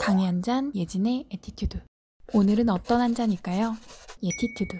강의 한 잔, 예진의 attitude. 오늘은 어떤 한 잔일까요? 예티튜드.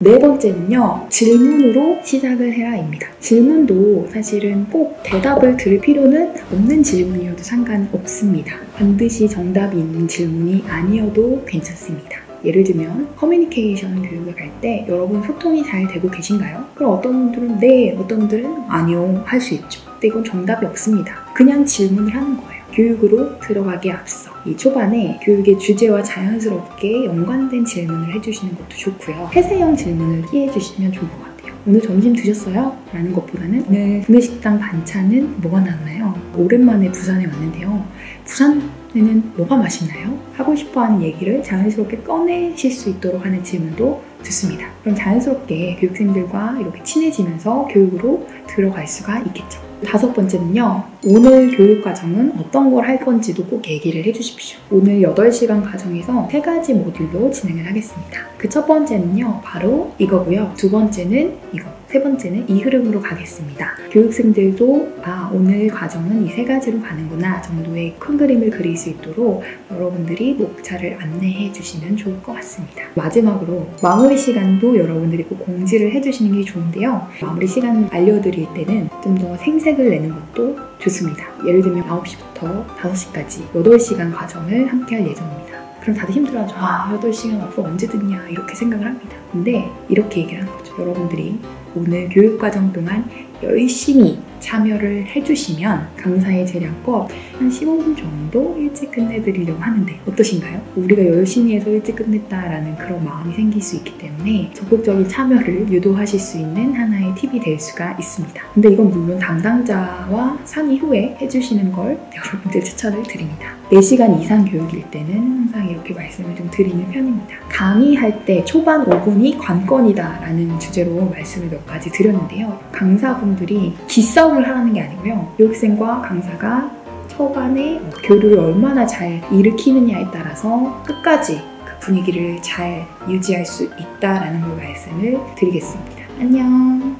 네 번째는요, 질문으로 시작을 해라입니다. 질문도 사실은 꼭 대답을 들을 필요는 없는 질문이어도 상관없습니다. 반드시 정답이 있는 질문이 아니어도 괜찮습니다. 예를 들면 커뮤니케이션 교육을 갈 때 여러분 소통이 잘 되고 계신가요? 그럼 어떤 분들은 네, 어떤 분들은 아니요 할 수 있죠. 근데 이건 정답이 없습니다. 그냥 질문을 하는 거예요. 교육으로 들어가기에 앞서 이 초반에 교육의 주제와 자연스럽게 연관된 질문을 해주시는 것도 좋고요. 폐쇄형 질문을 피해 주시면 좋을 것 같아요. 오늘 점심 드셨어요? 라는 것보다는 오늘 구내식당 반찬은 뭐가 나왔나요? 오랜만에 부산에 왔는데요. 부산에는 뭐가 맛있나요? 하고 싶어하는 얘기를 자연스럽게 꺼내실 수 있도록 하는 질문도 좋습니다. 그럼 자연스럽게 교육생들과 이렇게 친해지면서 교육으로 들어갈 수가 있겠죠. 다섯 번째는요. 오늘 교육 과정은 어떤 걸 할 건지도 꼭 얘기를 해주십시오. 오늘 8시간 과정에서 세 가지 모듈로 진행을 하겠습니다. 그 첫 번째는요. 바로 이거고요. 두 번째는 이거. 세 번째는 이 흐름으로 가겠습니다. 교육생들도 아 오늘 과정은 이 세 가지로 가는구나 정도의 큰 그림을 그릴 수 있도록 여러분들이 목차를 안내해 주시면 좋을 것 같습니다. 마지막으로 마무리 시간도 여러분들이 꼭 공지를 해주시는 게 좋은데요. 마무리 시간 알려드릴 때는 좀 더 생색을 내는 것도 좋습니다. 예를 들면 9시부터 5시까지 8시간 과정을 함께 할 예정입니다. 그럼 다들 힘들어하죠. 아, 8시간 앞으로 언제 듣냐 이렇게 생각을 합니다. 근데 이렇게 얘기를 하는 거죠. 여러분들이 오늘 교육과정 동안 열심히 참여를 해주시면 강사의 재량껏 한 15분 정도 일찍 끝내드리려고 하는데 어떠신가요? 우리가 열심히 해서 일찍 끝냈다라는 그런 마음이 생길 수 있기 때문에 적극적인 참여를 유도하실 수 있는 하나의 팁이 될 수가 있습니다. 근데 이건 물론 담당자와 상의 후에 해주시는 걸 여러분들 추천을 드립니다. 4시간 이상 교육일 때는 항상 이렇게 말씀을 좀 드리는 편입니다. 강의할 때 초반 5분이 관건이다 라는 주제로 말씀을 몇 가지 드렸는데요. 강사분들이 기싸움을 하라는 게 아니고요. 교육생과 강사가 초반에 교류를 얼마나 잘 일으키느냐에 따라서 끝까지 그 분위기를 잘 유지할 수 있다라는 걸 말씀을 드리겠습니다. 안녕.